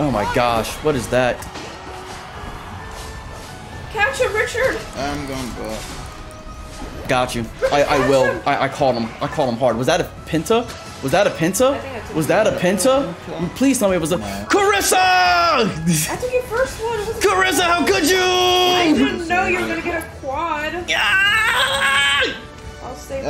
Oh my gosh, what is that? Catch him, Richard. I'm going back. Got you. I, I will. I, I called him. I called him hard. Was that a Penta? Was that a Penta? Was that a Penta? Please tell me it was a Carissa! I took your first one. Carissa, how could you? I didn't know you were gonna get a quad. Yeah! I'll stay.